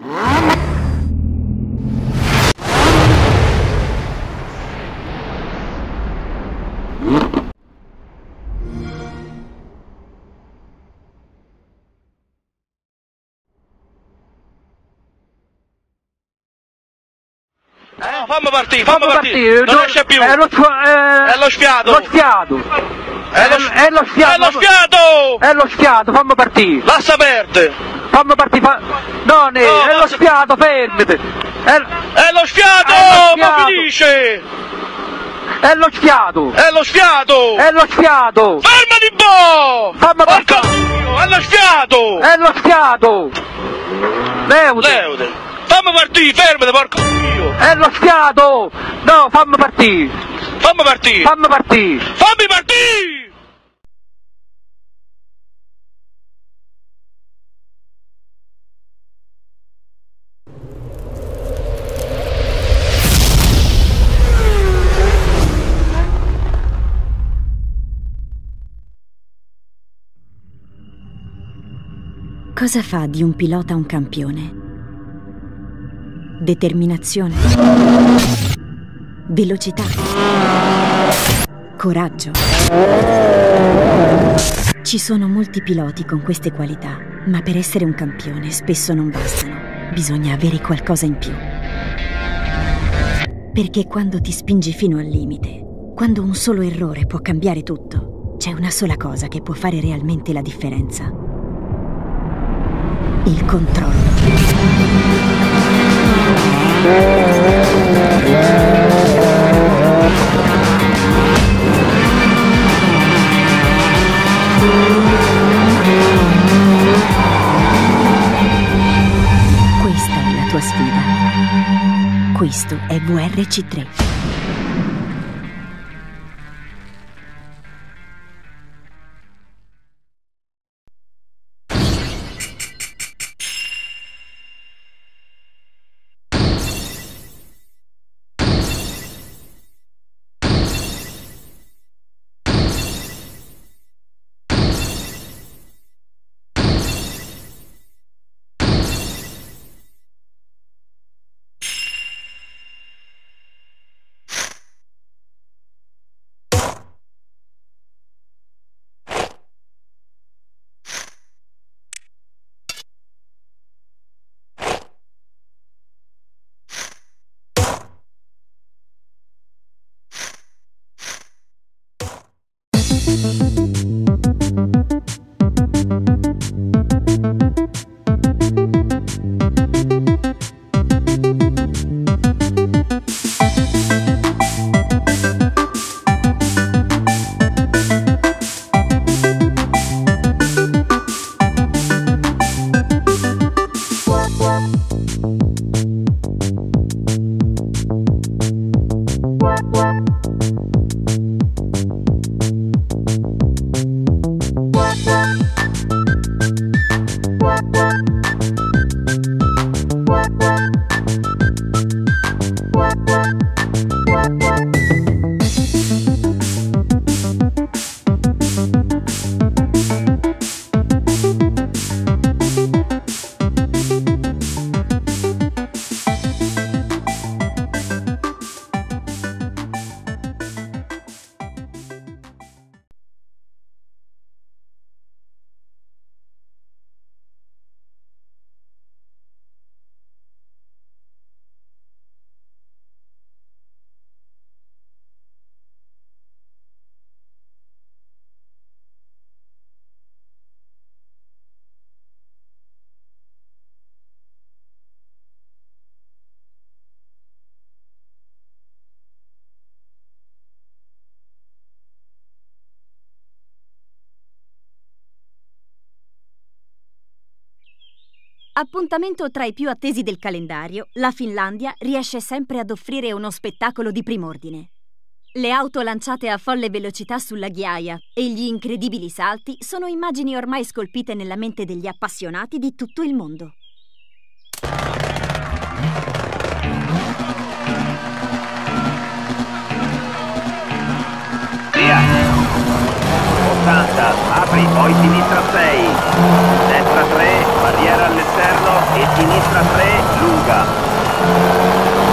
Mm-hmm. Fammi partire, fammi partire. Non dove- esce più. È lo, sfia- eh, È lo sfiato. Lo sfiato. È lo, È, è lo sfiato. È lo sfiato! È lo sfiato, fammi partire. Lascia perdere. Fammi partire. Fa... No, ne, No, è lo sfiato, fermati. È, È lo sfiato! È lo Ma sfiato. finisce! è lo sfiato. È lo sfiato! È lo sfiato. Fermati un po'! Fammi partire. Dio, è lo sfiato! È lo sfiato. Leude. Leude! Fammi partire, fermati, porco Dio! È lo sfiato. No, fammi partire. Fammi partire! Fammi partire. Fammi partire! Cosa fa di un pilota un campione? Determinazione. Velocità. Coraggio. Ci sono molti piloti con queste qualità, ma per essere un campione spesso non bastano. Bisogna avere qualcosa in più. Perché quando ti spingi fino al limite, quando un solo errore può cambiare tutto, c'è una sola cosa che può fare realmente la differenza. Il controllo. Questa è la tua sfida. Questo è VRC3. Appuntamento tra i più attesi del calendario, la Finlandia riesce sempre ad offrire uno spettacolo di prim'ordine. Le auto lanciate a folle velocità sulla ghiaia e gli incredibili salti sono immagini ormai scolpite nella mente degli appassionati di tutto il mondo. 60, apri, poi sinistra 6, destra 3, barriera all'esterno e sinistra 3, lunga.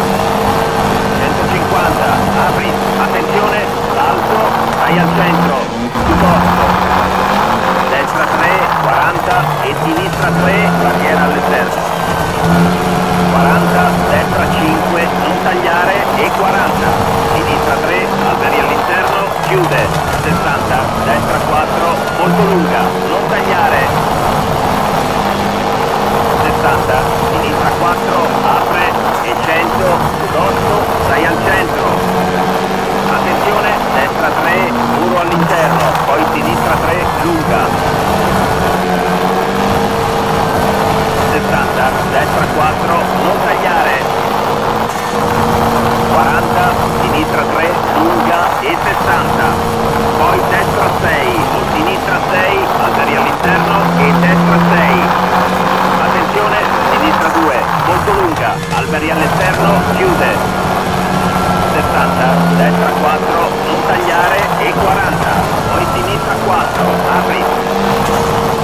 4, chiude. 70, destra 4, non tagliare e 40. Poi sinistra 4, apri.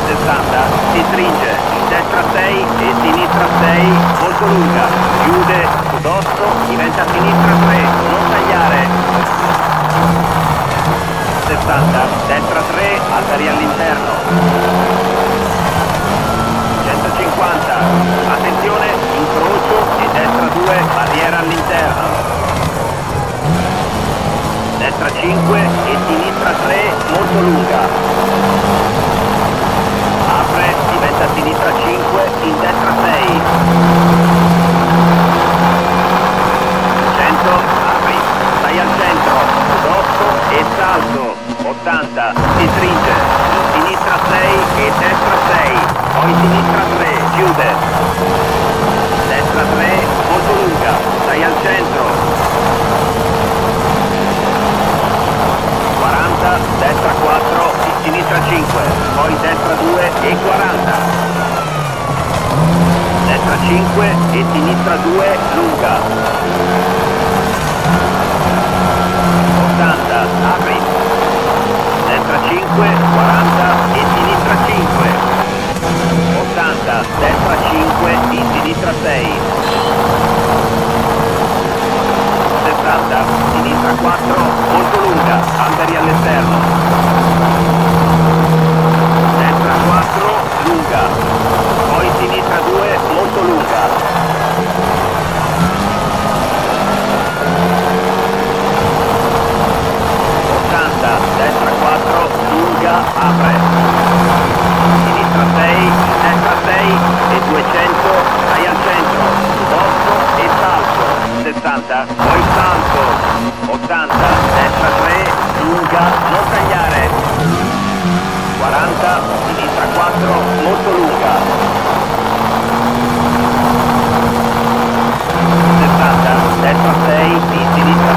60 si stringe, destra 6 e sinistra 6, molto lunga. Chiude, sud-osto, diventa sinistra 3, non tagliare. 60 destra 3, altari all'interno. 6 e destra 6, poi sinistra 3, chiude. Destra 3, molto lunga, stai al centro. 40, destra 4 e sinistra 5, poi destra 2 e 40. Destra 5 e sinistra 2, lunga. 80, apri. Destra 5, 40 e sinistra 5. 80, destra 5 e sinistra 6. 60, sinistra 4, molto lunga, alberi all'esterno. Destra 4, lunga. Poi sinistra 2, molto lunga. 80, destra 4, lunga, apre. Sinistra 6, destra 6 e 200, stai al centro, sotto e salto. 60, poi salto. 80, destra 3, lunga, non tagliare. 40, sinistra 4, molto lunga. 60, destra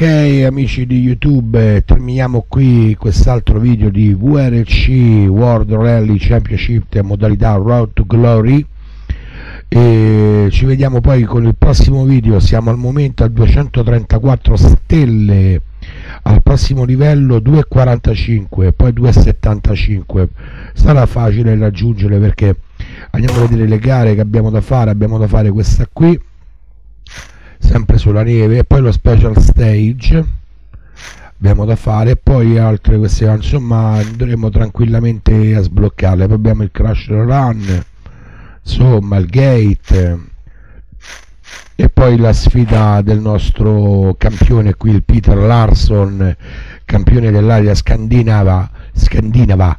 Ok amici di YouTube, terminiamo qui quest'altro video di VRC World Rally Championship modalità Road to Glory. E ci vediamo poi con il prossimo video, siamo al momento a 234 stelle, al prossimo livello 2,45 poi 2,75 sarà facile raggiungere perché andiamo a vedere le gare che abbiamo da fare, abbiamo da fare questa qui sempre sulla neve e poi lo special stage abbiamo da fare e poi altre queste insomma andremo tranquillamente a sbloccarle. Poi abbiamo il crash run insomma il gate e poi la sfida del nostro campione qui il Peter Larson campione dell'area scandinava scandinava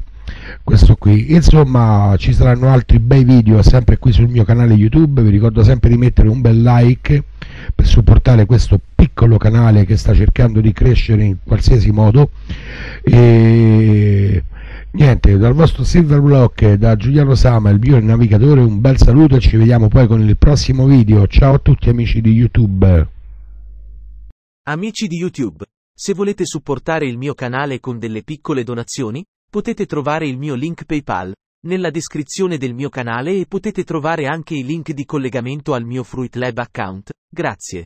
questo qui. Insomma ci saranno altri bei video sempre qui sul mio canale youtube. Vi ricordo sempre di mettere un bel like per supportare questo piccolo canale che sta cercando di crescere in qualsiasi modo. E niente dal vostro Silver Block da Giuliano Sama il mio navigatore un bel saluto e ci vediamo poi con il prossimo video. Ciao a tutti amici di youtube. Amici di YouTube, se volete supportare il mio canale con delle piccole donazioni, potete trovare il mio link PayPal nella descrizione del mio canale e potete trovare anche i link di collegamento al mio Fruit Lab account. Grazie.